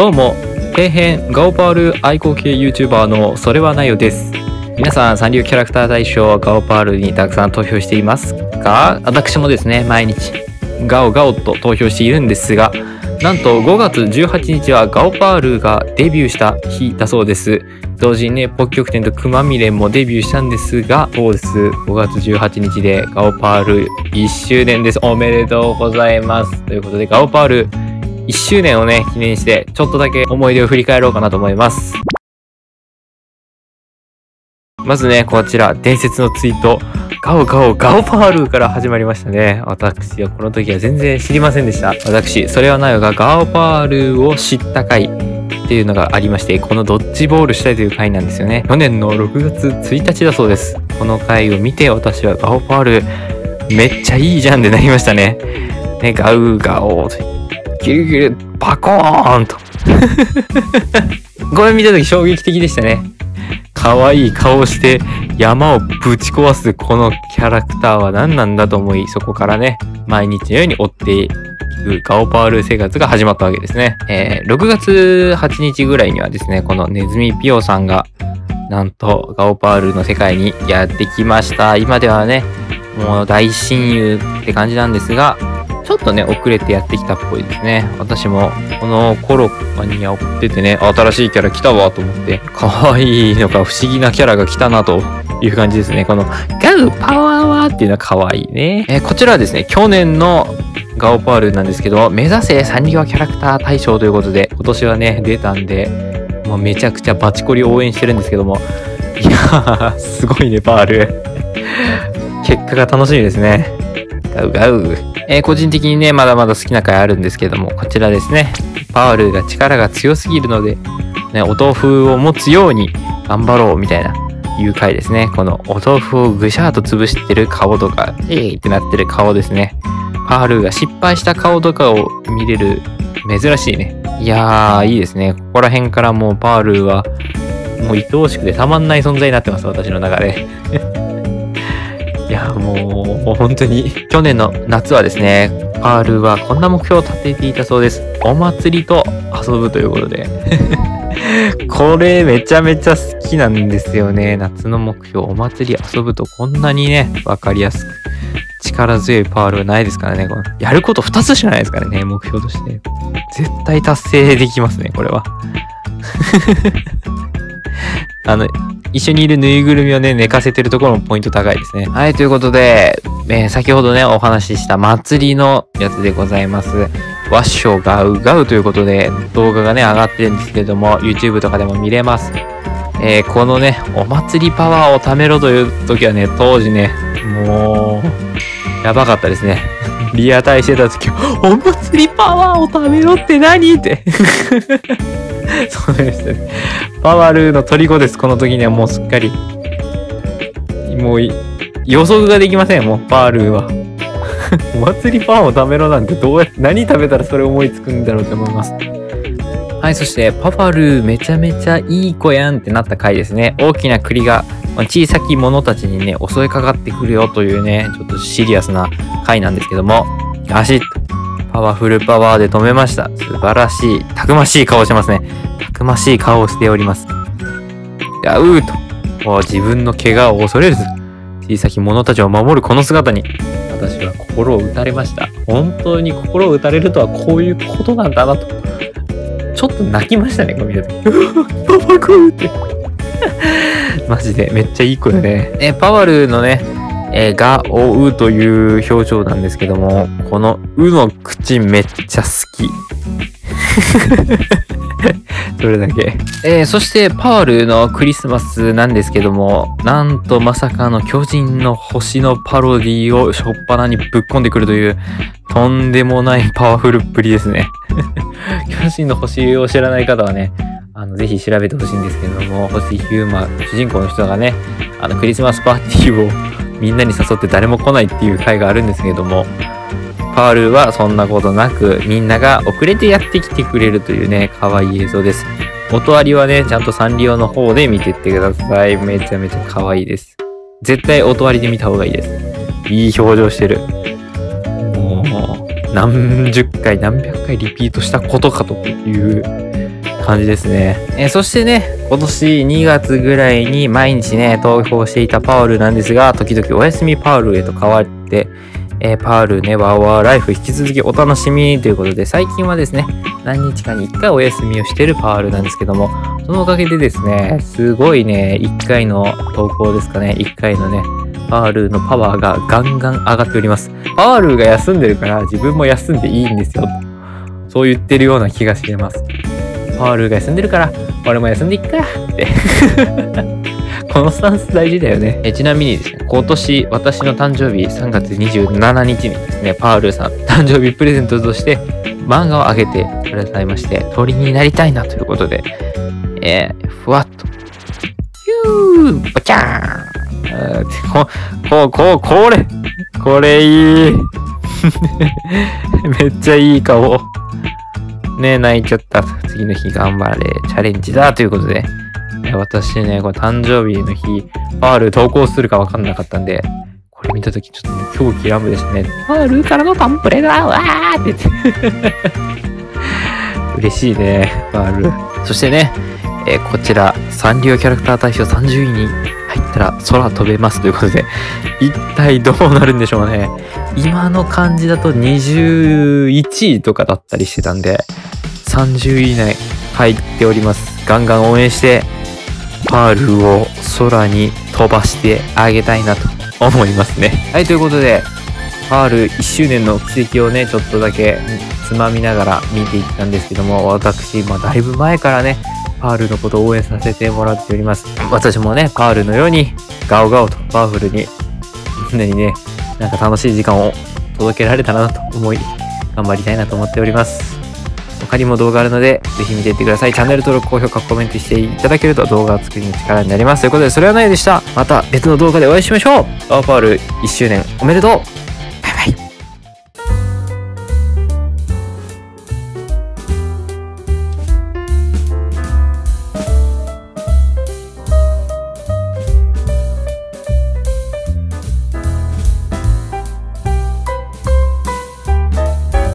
どうも、底辺ガオパール愛好系 YouTuber のそれはないよです。皆さん、サンリオキャラクター大賞ガオパールにたくさん投票していますが、私もですね、毎日ガオガオと投票しているんですが、なんと5月18日はガオパールがデビューした日だそうです。同時にね、北極点とクマミレンもデビューしたんですが、そうです。5月18日でガオパール1周年です。おめでとうございます。ということで、ガオパール1周年をね、記念して、ちょっとだけ思い出を振り返ろうかなと思います。まずね、こちら、伝説のツイート。ガオガオガオパールから始まりましたね。私はこの時は全然知りませんでした。私、それはないがガオパールを知った回っていうのがありまして、このドッジボールしたいという回なんですよね。去年の6月1日だそうです。この回を見て私はガオパールめっちゃいいじゃんってなりましたね。ね、ガウガオとギルギルパコーンと。これ見た時衝撃的でしたね。可愛い顔して山をぶち壊すこのキャラクターは何なんだと思い、そこからね、毎日のように追っていくガオパール生活が始まったわけですね。えー6月8日ぐらいにはですね、このネズミピオさんが、なんとガオパールの世界にやってきました。今ではね、もう大親友って感じなんですが、ちょっとね、遅れてやってきたっぽいですね。私も、この頃に追っててね、新しいキャラ来たわと思って、可愛いのか不思議なキャラが来たなという感じですね。この、ガウパワーワーっていうのは可愛いね。えーこちらはですね、去年のガオパールなんですけど、目指せサンリオキャラクター大賞ということで、今年はね、出たんで、もうめちゃくちゃバチコリ応援してるんですけども、いやー、すごいね、パール。結果が楽しみですね。ガウガウ。えー個人的にね、まだまだ好きな回あるんですけども、こちらですね。パールが力が強すぎるので、ね、お豆腐を持つように頑張ろうみたいな、いう回ですね。このお豆腐をぐしゃーと潰してる顔とか、えーってなってる顔ですね。パールが失敗した顔とかを見れる、珍しいね。いやー、いいですね。ここら辺からもうパールは、もう愛おしくてたまんない存在になってます、私の中で。いや、もう、本当に、去年の夏はですね、パールはこんな目標を立てていたそうです。お祭りと遊ぶということで。これめちゃめちゃ好きなんですよね。夏の目標、お祭り遊ぶとこんなにね、わかりやすく。力強いパールはないですからね。このやること2つしかないですからね、目標として。絶対達成できますね、これは。あの、一緒にいるぬいぐるみをね、寝かせてるところもポイント高いですね。はい、ということで、えー先ほどね、お話しした祭りのやつでございます。ワッショガウガウということで、動画がね、上がってるんですけれども、YouTube とかでも見れます。えーこのね、お祭りパワーを貯めろという時はね、当時ね、もう、やばかったですね。リアタイしてた時、お祭りパワーを貯めろって何って。そうですね。パワールの虜です、この時にはもうすっかり。もう、予測ができません、もう、パールは。お祭りパワーを貯めろなんてどうやって、何食べたらそれ思いつくんだろうって思います。はい、そして、パパルーめちゃめちゃいい子やんってなった回ですね。大きな栗がま小さき者たちにね、襲いかかってくるよというね、ちょっとシリアスな回なんですけども、ガシッと、パワフルパワーで止めました。素晴らしい、たくましい顔してますね。たくましい顔をしております。やうーと、もう自分の怪我を恐れず、小さき者たちを守るこの姿に、私は心を打たれました。本当に心を打たれるとはこういうことなんだなと。ちょっと泣きましたね、これ見た。パパクーって。マジで、めっちゃいい子よね。え、パワルのね、えーが、おうという表情なんですけども、このうの口めっちゃ好き。それだけ？えーそして、パールのクリスマスなんですけども、なんとまさかの巨人の星のパロディをしょっぱなにぶっ込んでくるという、とんでもないパワフルっぷりですね。巨人の星を知らない方はね、あの、ぜひ調べてほしいんですけども、星ヒューマン、主人公の人がね、あの、クリスマスパーティーをみんなに誘って誰も来ないっていう回があるんですけども、パールはそんなことなく、みんなが遅れてやってきてくれるというね、可愛い映像です。音ありはね、ちゃんとサンリオの方で見てってください。めちゃめちゃ可愛いです。絶対音ありで見た方がいいです。いい表情してる。もう、何十回、何百回リピートしたことかという感じですね。えそしてね、今年2月ぐらいに毎日ね、投稿していたパウルなんですが、時々お休みパウルへと変わって、えーパウルね、ワーワーライフ引き続きお楽しみということで、最近はですね、何日かに1回お休みをしてるパウルなんですけども、そのおかげでですね、すごいね、1回の投稿ですかね、1回のね、パールのパワーがガンガン上がっております。パールが休んでるから自分も休んでいいんですよ。そう言ってるような気がしてます。パールが休んでるから、俺も休んでいっかって。このスタンス大事だよね。えちなみにですね、今年私の誕生日3月27日にですね、パールさん誕生日プレゼントとして漫画をあげてくださいまして、鳥になりたいなということで、えー、ふわっと、ヒューバキャーンあーこ、こう、こう、これこれいい めっちゃいい顔。ね泣いちゃった。次の日頑張れ。チャレンジだということで。え私ね、これ誕生日の日、パール投稿するか分かんなかったんで、これ見たときちょっとね、狂気乱舞でしたね。パールからのタンプレだ わーって言って。嬉しいね、パール。そしてね、えーこちら、サンリオキャラクター大賞30位に入ったら空飛べますということで、一体どうなるんでしょうね。今の感じだと21位とかだったりしてたんで、30位以内入っております。ガンガン応援して、パールを空に飛ばしてあげたいなと思いますね。はい、ということで、パール1周年の奇跡をね、ちょっとだけつまみながら見ていったんですけども、私、まあ、だいぶ前からね、パールのことを応援させてもらっております。私もね、パールのように、ガオガオとパワフルに、みんなにね、なんか楽しい時間を届けられたらなと思い、頑張りたいなと思っております。他にも動画あるので、ぜひ見ていってください。チャンネル登録、高評価、コメントしていただけると動画作りの力になります。ということで、それはないでした。また別の動画でお会いしましょう。パワーパール1周年おめでとう